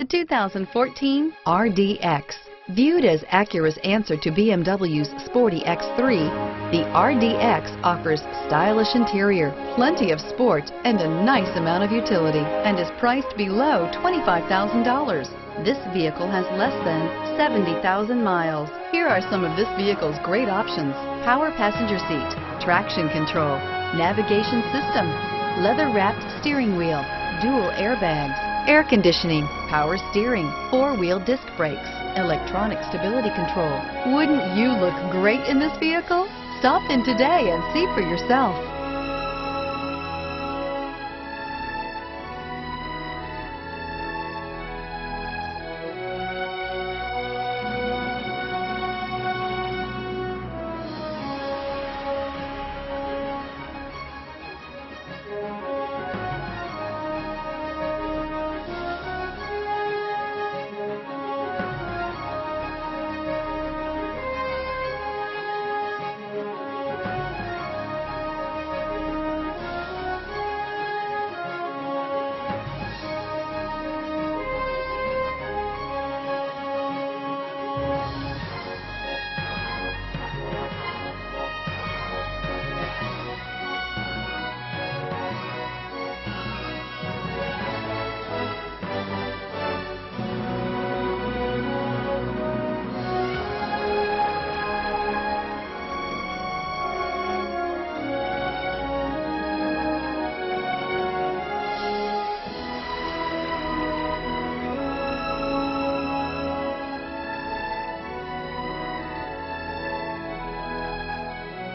The 2014 RDX. Viewed as Acura's answer to BMW's sporty X3, the RDX offers stylish interior, plenty of sport, and a nice amount of utility, and is priced below $25,000. This vehicle has less than 70,000 miles. Here are some of this vehicle's great options. Power passenger seat, traction control, navigation system, leather-wrapped steering wheel, dual airbags, air conditioning, power steering, four-wheel disc brakes, electronic stability control. Wouldn't you look great in this vehicle? Stop in today and see for yourself.